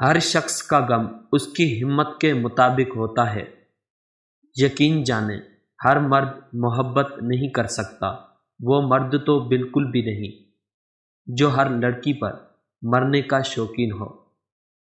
ہر شخص کا غم اس کی ہمت کے مطابق ہوتا ہے۔ یقین جانیں ہر مرد محبت نہیں کر سکتا، وہ مرد تو بالکل بھی نہیں۔ جو ہر لڑکی پر مرنے کا شوقین ہو۔